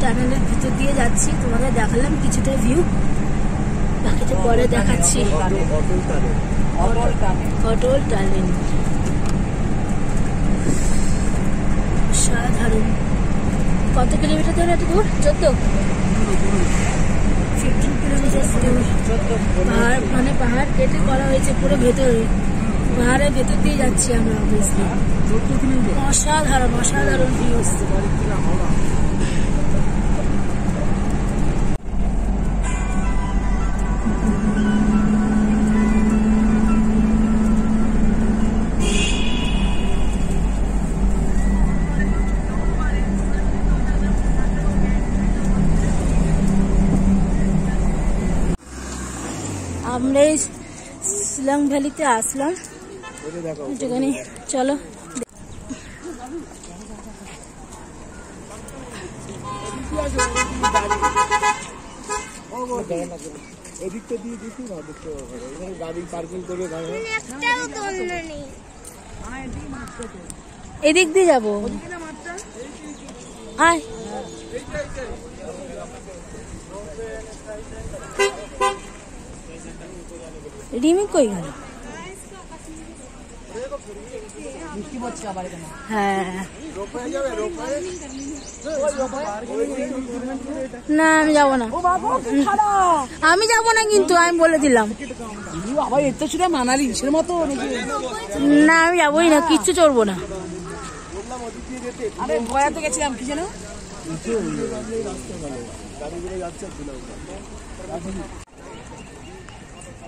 টানেলের ভিতর দিয়ে যাচ্ছি তোমাদের দেখালাম কিছুটা ভিউ বাকিটা পরে দেখাচ্ছি। অটল টানেল সাধারণ। কত কিলোমিটার ধরে এত দূর? চোদ্দ? ফিফটিন কিলোমিটার পাহাড় মানে পাহাড় কেটে করা হয়েছে পুরো ভেতরে। পাহাড়ের ভেতর দিয়ে যাচ্ছি আমরা অবভিয়াসলি অসাধারণ অসাধারণ ভিউ শিলং ভ্যালিতে আসলাম। একটুখানি চলো। এদিকটা দিয়ে দিচ্ছি না দেখতে গাড়ি পার্কিং করে গাড়ি একটাও দোলনা নেই। এদিক দিয়ে যাব। আয়। রিমি কই গেল? হ্যাঁ। না, আমি যাব না। আমি যাব না কিন্তু, আমি বলে দিলাম। না, আমি যাবোই না, কিচ্ছু চড়বো না। গেছিলাম কি জানো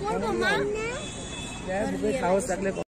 कोण कोमा